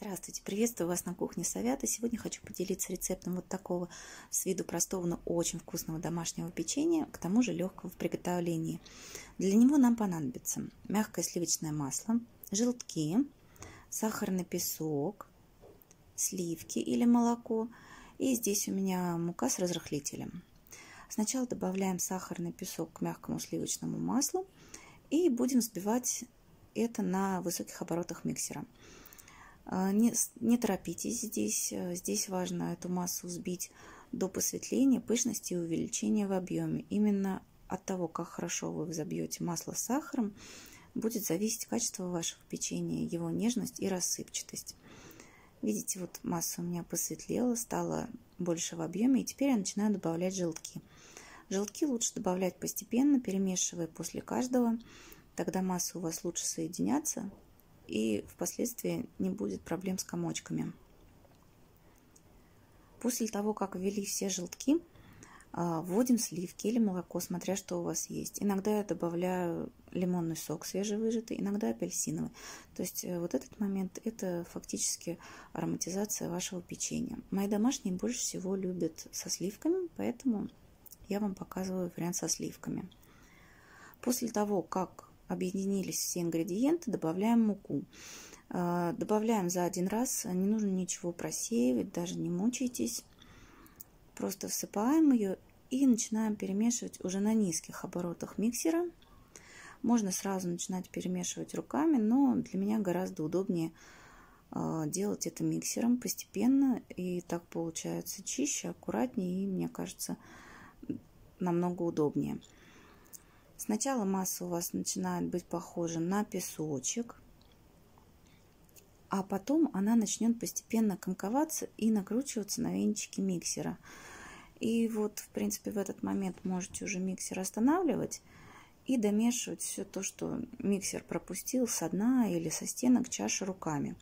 Здравствуйте, приветствую вас на кухне Совята. Сегодня хочу поделиться рецептом вот такого с виду простого, но очень вкусного домашнего печенья, к тому же легкого в приготовлении. Для него нам понадобится мягкое сливочное масло, желтки, сахарный песок, сливки или молоко. И здесь у меня мука с разрыхлителем. Сначала добавляем сахарный песок к мягкому сливочному маслу и будем взбивать это на высоких оборотах миксера. А, не, не торопитесь здесь. Э, здесь важно эту массу взбить до посветления, пышности и увеличения в объеме. Именно от того, как хорошо вы взобьете масло с сахаром, будет зависеть качество вашего печенья, его нежность и рассыпчатость. Видите, вот масса у меня посветлела, стала больше в объеме, и теперь я начинаю добавлять желтки. Желтки лучше добавлять постепенно, перемешивая после каждого, тогда масса у вас лучше соединятся, и впоследствии не будет проблем с комочками. После того, как ввели все желтки, а, вводим сливки или молоко, смотря что у вас есть. Иногда я добавляю лимонный сок свежевыжатый, иногда апельсиновый. То есть э, вот этот момент – это фактически ароматизация вашего печенья. Мои домашние больше всего любят со сливками, поэтому я вам показываю вариант со сливками. После того, как объединились все ингредиенты, добавляем муку. А, добавляем за один раз, не нужно ничего просеивать, даже не мучайтесь. Просто всыпаем ее и начинаем перемешивать уже на низких оборотах миксера. Можно сразу начинать перемешивать руками, но для меня гораздо удобнее а, делать это миксером постепенно, и так получается чище, аккуратнее, и мне кажется, намного удобнее. Сначала масса у вас начинает быть похожа на песочек, а потом она начнет постепенно комковаться и накручиваться на венчики миксера. И вот, в принципе, в этот момент можете уже миксер останавливать и домешивать все то, что миксер пропустил со дна или со стенок чаши руками.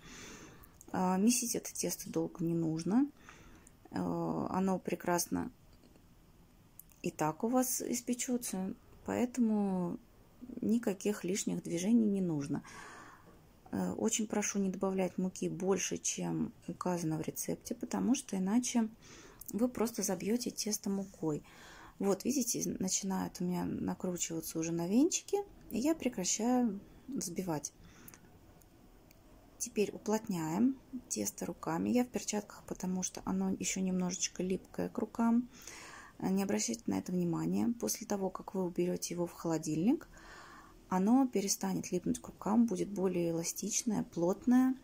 А, месить это тесто долго не нужно. А, оно прекрасно и так у вас испечется. Поэтому никаких лишних движений не нужно. Э, очень прошу не добавлять муки больше, чем указано в рецепте, потому что иначе вы просто забьете тесто мукой. Вот, видите, начинают у меня накручиваться уже на венчики, и я прекращаю взбивать. Теперь уплотняем тесто руками. Я в перчатках, потому что оно еще немножечко липкое к рукам. Э, не обращайте на это внимания. После того, как вы уберете его в холодильник, оно перестанет липнуть к рукам, будет более эластичное, плотное.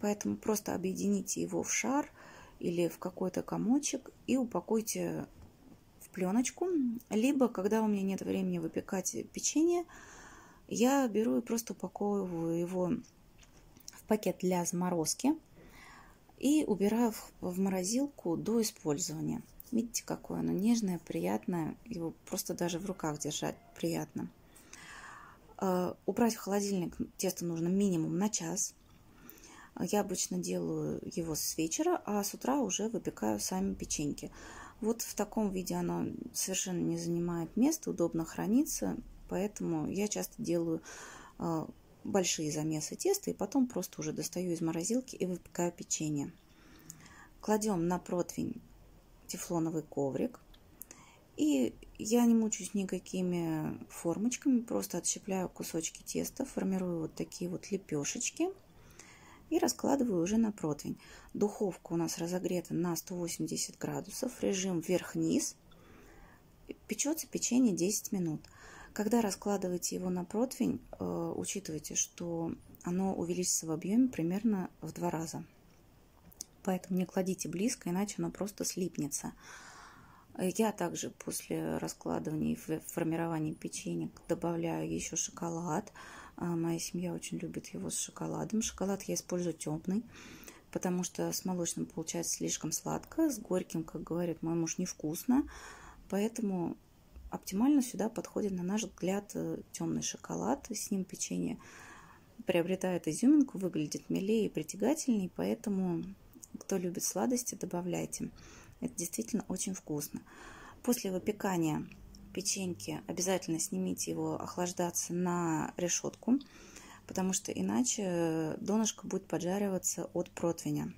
Поэтому просто объедините его в шар или в какой-то комочек и упакуйте в пленочку. Либо, когда у меня нет времени выпекать печенье, я беру и просто упаковываю его в пакет для заморозки и убираю в морозилку до использования. Видите, какое оно нежное, приятное. Его просто даже в руках держать приятно. Э, убрать в холодильник тесто нужно минимум на час. Я обычно делаю его с вечера, а с утра уже выпекаю сами печеньки. Вот в таком виде оно совершенно не занимает места, удобно хранится, поэтому я часто делаю э, большие замесы теста и потом просто уже достаю из морозилки и выпекаю печенье. Кладем на противень тефлоновый коврик. И я не мучаюсь никакими формочками, просто отщепляю кусочки теста, формирую вот такие вот лепешечки и раскладываю уже на противень. Духовка у нас разогрета на 180 градусов, режим вверх-вниз. Печется печенье 10 минут. Когда раскладываете его на противень, э, учитывайте, что оно увеличится в объеме примерно в два раза поэтому не кладите близко, иначе оно просто слипнется. Я также после раскладывания и формирования печенек добавляю еще шоколад. А, моя семья очень любит его с шоколадом. Шоколад я использую темный, потому что с молочным получается слишком сладко, с горьким, как говорит мой муж, невкусно. Поэтому оптимально сюда подходит, на наш взгляд, темный шоколад. С ним печенье приобретает изюминку, выглядит милее и притягательней, поэтому кто любит сладости, добавляйте. Это действительно очень вкусно. После выпекания печеньки обязательно снимите его охлаждаться на решетку, потому что иначе донышко будет поджариваться от противня.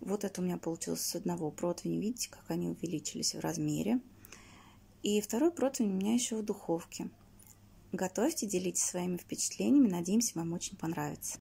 Вот это у меня получилось с одного противня. Видите, как они увеличились в размере. И второй противень у меня еще в духовке. Готовьте, делитесь своими впечатлениями. Надеемся, вам очень понравится.